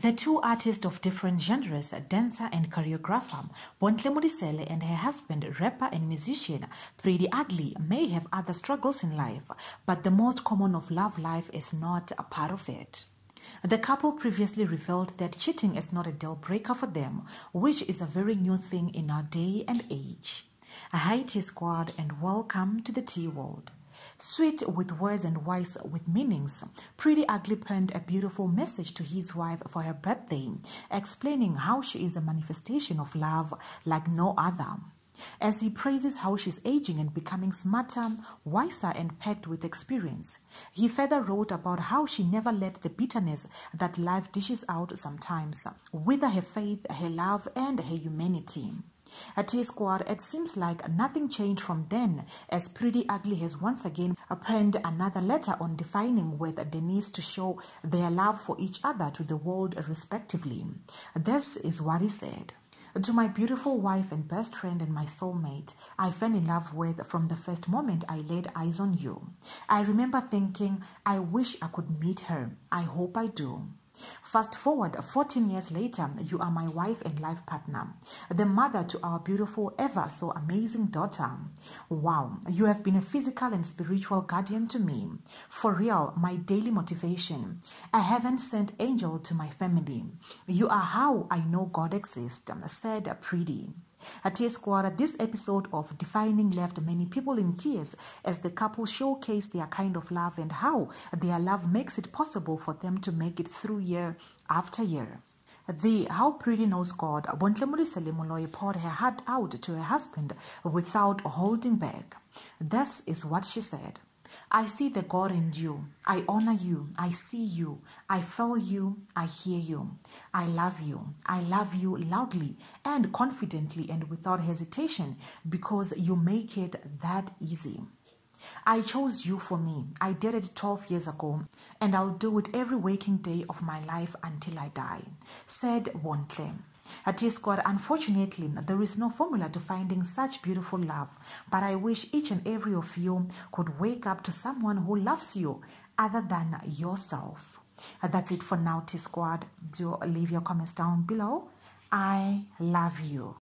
The two artists of different genres, a dancer and choreographer, Bontle Modiselle and her husband, rapper and musician, Priddy Ugly, may have other struggles in life, but the most common of love life is not a part of it. The couple previously revealed that cheating is not a deal breaker for them, which is a very new thing in our day and age. Hi, T Squad, and welcome to the Tea World. Sweet with words and wise with meanings, Priddy Ugly penned a beautiful message to his wife for her birthday, explaining how she is a manifestation of love like no other. As he praises how she's aging and becoming smarter, wiser, and packed with experience, he further wrote about how she never let the bitterness that life dishes out sometimes wither her faith, her love, and her humanity. At T Squad, it seems like nothing changed from then, as Priddy Ugly has once again penned another letter on defining with Denise to show their love for each other to the world respectively. This is what he said. To my beautiful wife and best friend and my soulmate, I fell in love with from the first moment I laid eyes on you. I remember thinking, I wish I could meet her. I hope I do. Fast forward 14 years later, you are my wife and life partner, the mother to our beautiful, ever so amazing daughter. Wow, you have been a physical and spiritual guardian to me. For real, my daily motivation. A heaven sent angel to my family. You are how I know God exists, said Priddy. At T Squad, this episode of Defining left many people in tears as the couple showcased their kind of love and how their love makes it possible for them to make it through year after year. The How Priddy Knows God, Bontle Modiselle poured her heart out to her husband without holding back. This is what she said. I see the God in you. I honor you. I see you. I feel you. I hear you. I love you. I love you loudly and confidently and without hesitation because you make it that easy. I chose you for me. I did it 12 years ago, and I'll do it every waking day of my life until I die, said Bontle. At T-Squad, unfortunately, there is no formula to finding such beautiful love, but I wish each and every of you could wake up to someone who loves you other than yourself. That's it for now, T-Squad. Do leave your comments down below. I love you.